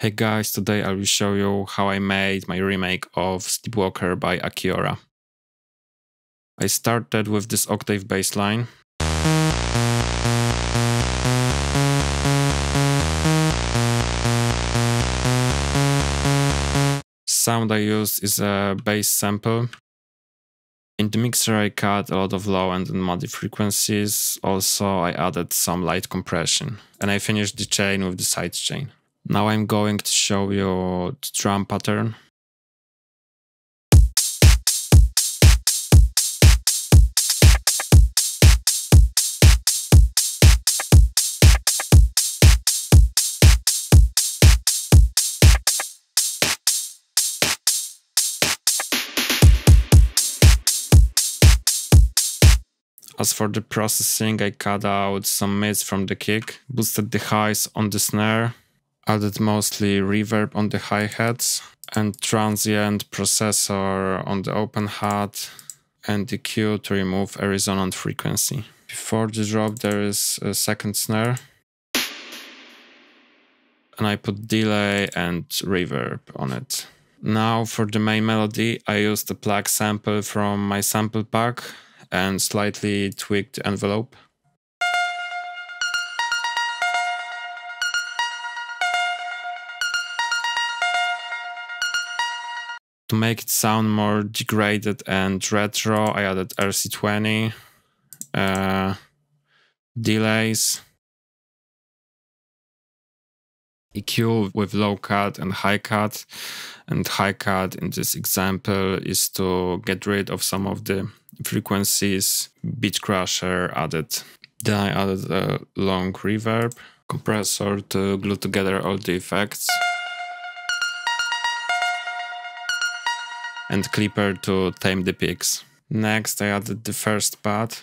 Hey guys, today I will show you how I made my remake of Sleepwalker by akiaura. I started with this octave bass line. Sound I use is a bass sample. In the mixer I cut a lot of low and muddy frequencies, also I added some light compression, and I finished the chain with the sidechain. Now I'm going to show you the drum pattern. As for the processing, I cut out some mids from the kick, boosted the highs on the snare, added mostly reverb on the hi-hats and transient processor on the open hat and the EQ to remove a resonant frequency. Before the drop there is a second snare and I put delay and reverb on it. Now for the main melody I used a plug sample from my sample pack and slightly tweaked the envelope. To make it sound more degraded and retro, I added RC20, uh, delays, EQ with low cut and high cut. And high cut in this example is to get rid of some of the frequencies Beat Crusher added. Then I added a long reverb compressor to glue together all the effects. And Clipper to tame the pigs. Next, I added the first pad.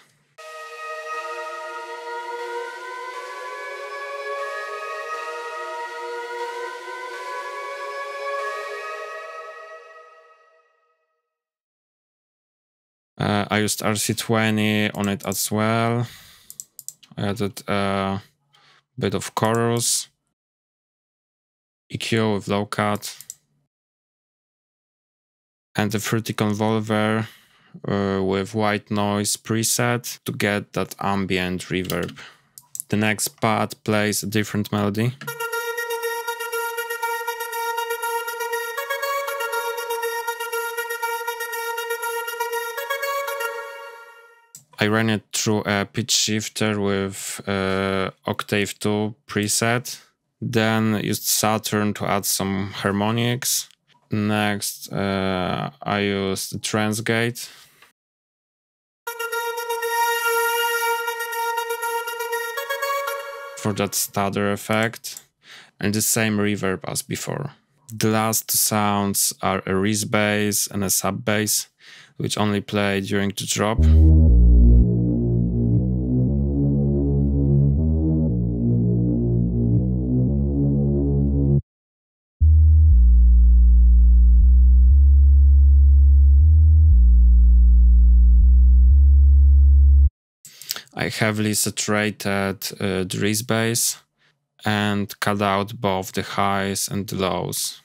Uh, I used RC20 on it as well. I added a bit of chorus, EQ with low cut and the Fruity Convolver uh, with white noise preset to get that ambient reverb. The next pad plays a different melody. I ran it through a pitch shifter with uh, Octave 2 preset, then used Saturn to add some harmonics Next, uh, I use the Transgate. For that stutter effect, and the same reverb as before. The last sounds are a Reese bass and a sub bass, which only play during the drop. I heavily saturated uh, the Reese bass and cut out both the highs and the lows.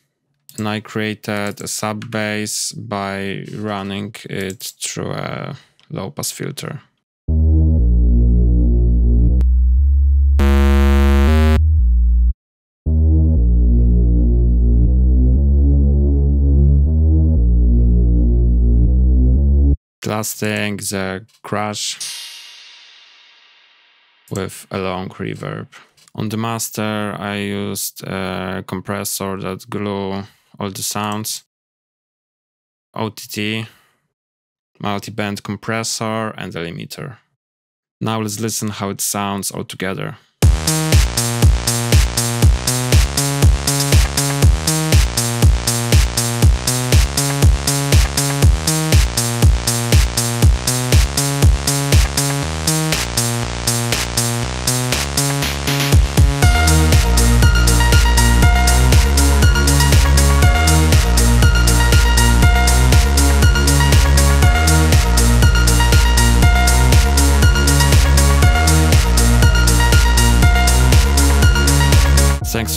And I created a sub bass by running it through a low pass filter. last thing a crash with a long reverb. On the master, I used a compressor that glue all the sounds, OTT, multi-band compressor, and a limiter. Now let's listen how it sounds all together.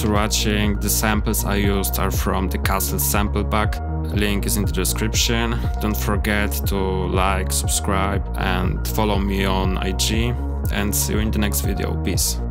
Watching. The samples I used are from the Castle sample pack. Link is in the description. Don't forget to like, subscribe and follow me on IG and see you in the next video. Peace.